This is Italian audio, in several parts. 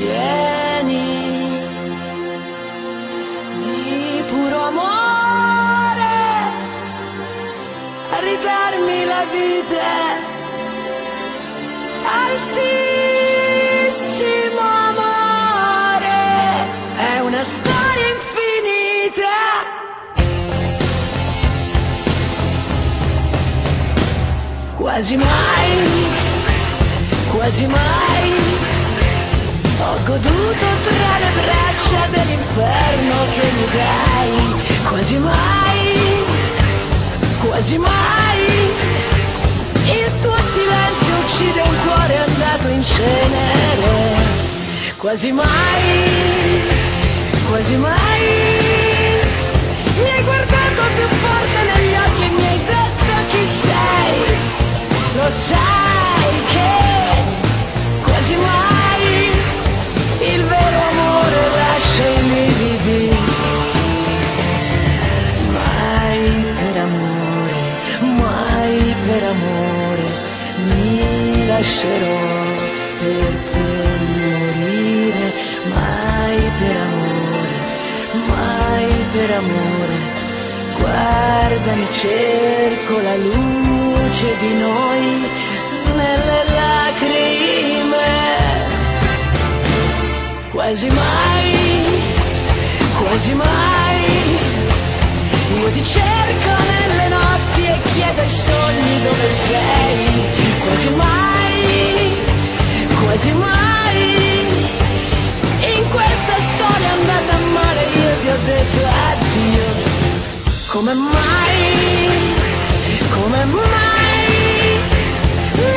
pieni di puro amore a ridarmi la vita. Altissimo amore è una storia infinita. Quasi mai quasi mai ho goduto tra le braccia dell'inferno che mi dai, quasi mai, quasi mai. Il tuo silenzio uccide un cuore andato in cenere, quasi mai, quasi mai. Mi hai guardato più forte negli occhi per amore mi lascerò per te morire. Mai per amore, mai per amore. Guardami, cerco la luce di noi nelle lacrime quasi mai, quasi mai. Io ti cerco nelle dove sei, quasi mai, quasi mai. In questa storia andata male io ti ho detto addio. Come mai, come mai?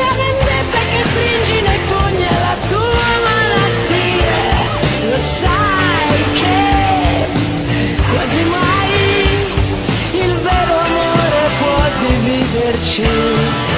La vendetta che stringi nei verci